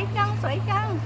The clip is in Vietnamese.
sủi căng sủi căng